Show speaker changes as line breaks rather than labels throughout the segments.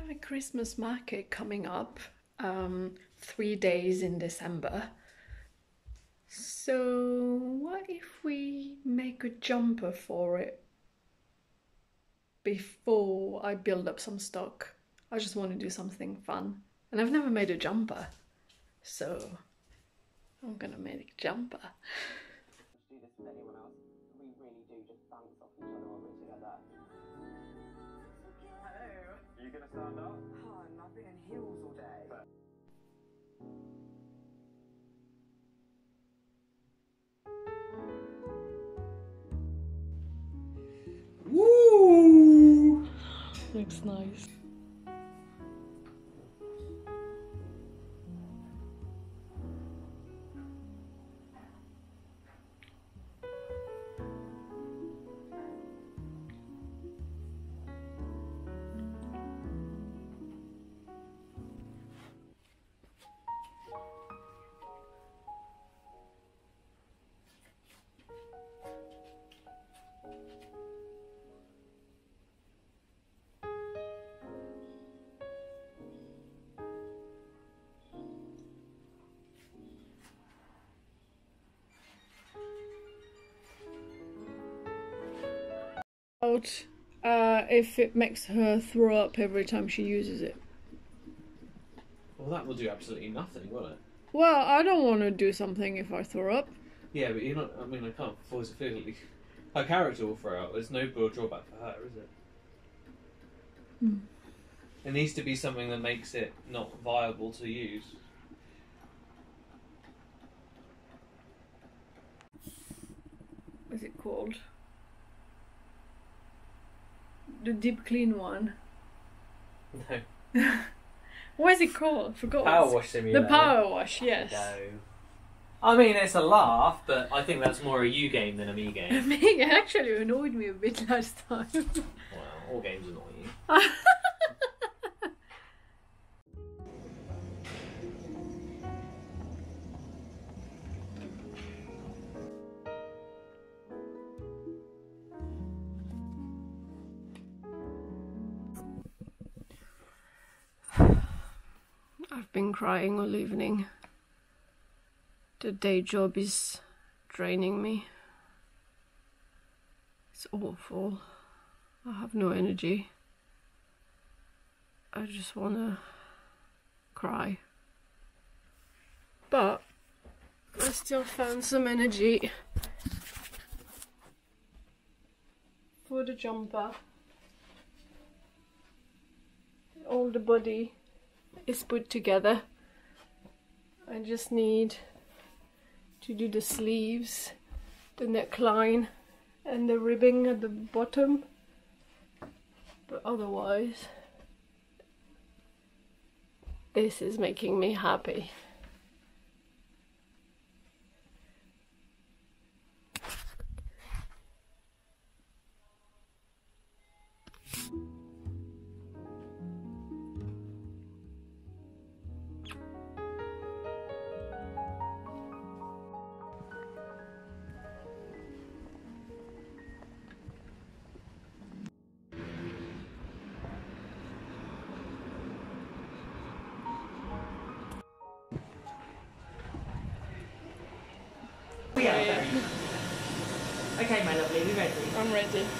have a Christmas market coming up, um, three days in December. So, what if we make a jumper for it before I build up some stock? I just want to do something fun. And I've never made a jumper, so I'm gonna make a jumper. Nice. Out uh, if it makes her throw up every time she uses it.
Well, that will do absolutely nothing, will it?
Well, I don't want to do something if I throw up.
Yeah, but you're not. I mean, I can't force it physically. Her character will throw up. There's no real drawback for her, is it?
Hmm.
It needs to be something that makes it not viable to use.
What's it called? The deep clean one.
No.
What is it called? Forgot.
Power wash simulator.
The power wash. Yes.
No. I mean, it's a laugh, but I think that's more a you game than a me game.
Meg actually annoyed me a bit last time.
well, all games annoy you.
Been crying all evening. The day job is draining me. It's awful. I have no energy. I just want to cry. But I still found some energy for the jumper. All the body is put together. I just need to do the sleeves, the neckline, and the ribbing at the bottom. But otherwise, this is making me happy.
My lovely, we ready?
I'm ready.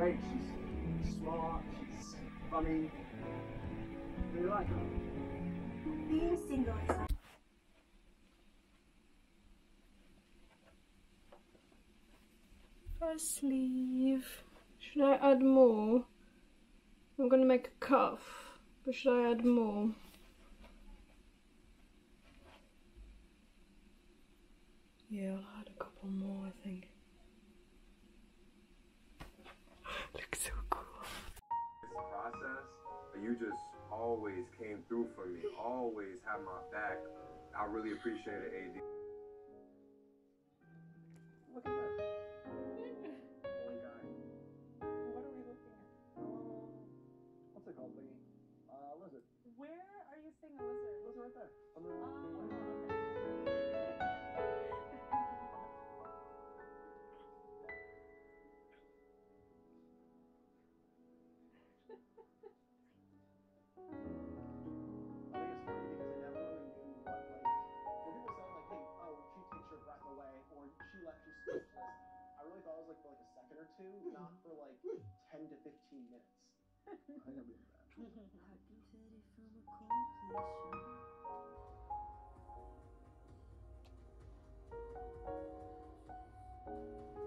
Great. She's smart. She's funny. I really like her.
Being single is like
First sleeve. Should I add more? I'm gonna make a cuff, but should I add more? Yeah, I'll add a couple more, I think.
Just always came through for me. Always had my back. I really appreciate it, AD. Look at that. Holy guy. What are we looking at? What's it called, thingy? Uh, lizard.
Where are you seeing a lizard?
Lizard right there. On the
Oh,
like for like a second or two, not for like ten to fifteen minutes. I never knew that.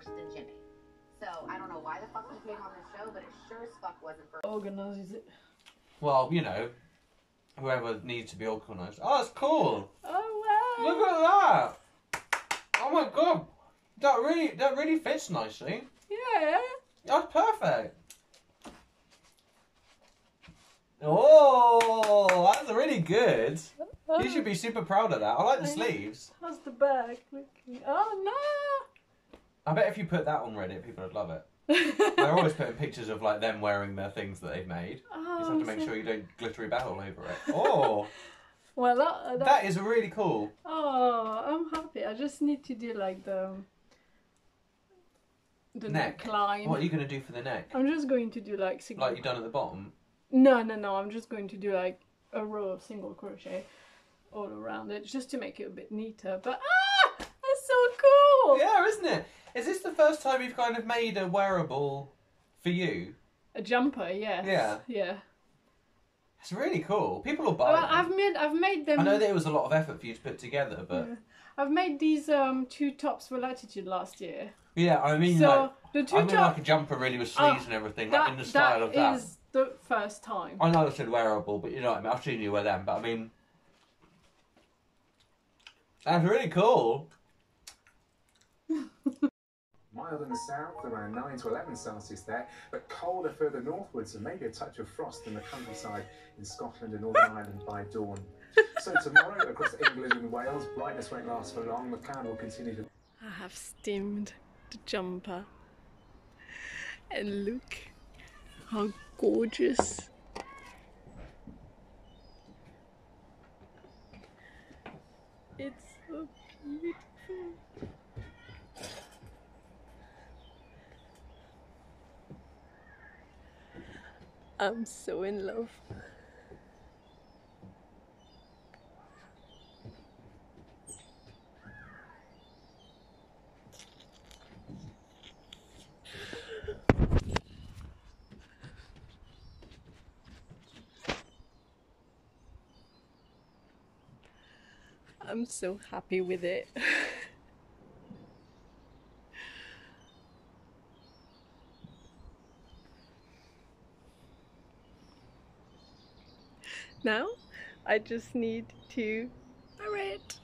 worse than Jimmy. So I don't know why the fuck he came on the show, but it sure as fuck wasn't for
Organizes it.
Well, you know, whoever needs to be organised. Oh, it's cool.
Oh wow!
Look at that. Oh my god, that really that really fits nicely.
Yeah.
That's perfect. Oh, that's really good. You should be super proud of that. I like the sleeves.
How's the back looking? Oh
I bet if you put that on Reddit, people would love it. They're always putting pictures of like them wearing their things that they've made.
oh,
You just have to make
so-
sure you don't glittery bat all over it. Oh,
Well, that, that,
that is really cool.
Oh, I'm happy. I just need to do like the the
Neck.
neckline.
What are you going to do for the neck?
I'm just going to do like single.
Like you done at the bottom?
No, no, no. I'm just going to do like a row of single crochet all around it, just to make it a bit neater. But ah, that's so cool.
Yeah, isn't it? Is this the first time you've kind of made a wearable for you?
A jumper, yes.
Yeah.
Yeah.
It's really cool. People will buy
Well,
them.
I've made I've made them.
I know that it was a lot of effort for you to put together, but
Yeah. I've made these um two tops for Latitude last year.
yeah, I mean,
so
like,
the two
I mean, like a jumper really with
Oh,
sleeves and everything, like in the style of
that
that.
is the first time.
I know I said wearable, but you know what I mean. I've seen you wear them, but I mean, that's really cool.
Mild in the south, around 9 to 11 Celsius there, but colder further northwards and maybe a touch of frost in the countryside in Scotland and Northern Ireland by dawn. So tomorrow across England and Wales, brightness won't last for long. The cloud will continue to
I have steamed the jumper. And look how gorgeous. It's so beautiful. I'm so in love. I'm so happy with it. now I just need to wear it.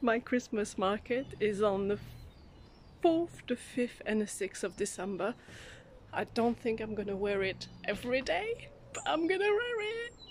My Christmas market is on the 4th, the 5th, and the 6th of December. I don't think I'm gonna wear it every day, but I'm gonna wear it.